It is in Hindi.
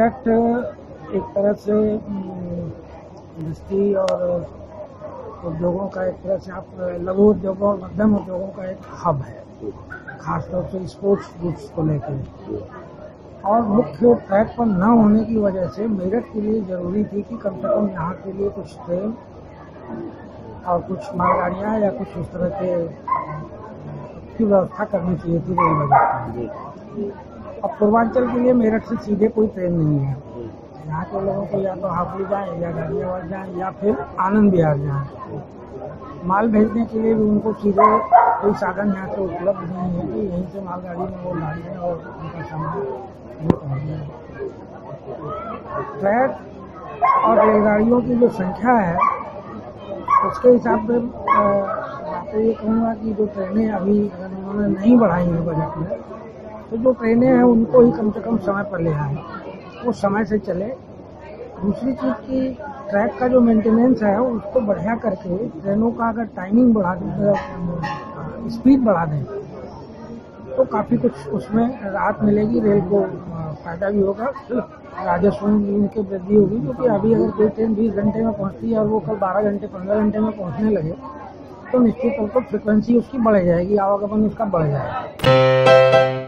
मेरठ, एक तरह से इंडस्ट्री और उद्योगों का एक तरह से आप, लघु उद्योगों और मध्यम उद्योगों का एक हब है। खासतौर से स्पोर्ट्स गुड्स को लेकर और मुख्य ट्रैक पर न होने की वजह से मेरठ के लिए ज़रूरी थी कि कम से कम यहाँ के लिए कुछ ट्रेन और कुछ मालगाड़ियाँ या कुछ उस तरह के, की व्यवस्था करनी चाहिए थी। रेल बजट अब पूर्वांचल के लिए मेरठ से सीधे कोई ट्रेन नहीं है। यहाँ के लोगों को या तो हापुड़ जाए, या गाजियाबाद जाए, या फिर आनंद बिहार जाए। माल भेजने के लिए भी उनको सीधे कोई साधन यहाँ से उपलब्ध नहीं है कि यहीं से मालगाड़ी में वो गाड़ियाँ और उनका सामान ट्रैक और रेलगाड़ियों की जो संख्या है, उसके हिसाब से मैं तो ये कहूँगा कि जो ट्रेनें अभी अगर उन्होंने नहीं बढ़ाई हैं बजट में तो जो ट्रेनें हैं, उनको ही कम से कम समय पर ले आए। वो समय से चले। दूसरी चीज़ की ट्रैक का जो मेंटेनेंस है, उसको बढ़िया करके ट्रेनों का अगर टाइमिंग बढ़ा दें स्पीड बढ़ा दें तो काफ़ी कुछ उसमें राहत मिलेगी। रेल को फ़ायदा भी होगा। राजस्व में उनके वृद्धि होगी, क्योंकि अभी अगर कोई ट्रेन बीस घंटे में पहुँचती है और वो कल बारह घंटे, पंद्रह घंटे में पहुँचने लगे तो निश्चित तौर पर फ्रिक्वेंसी उसकी बढ़ जाएगी, आवागमन उसका बढ़ जाएगा।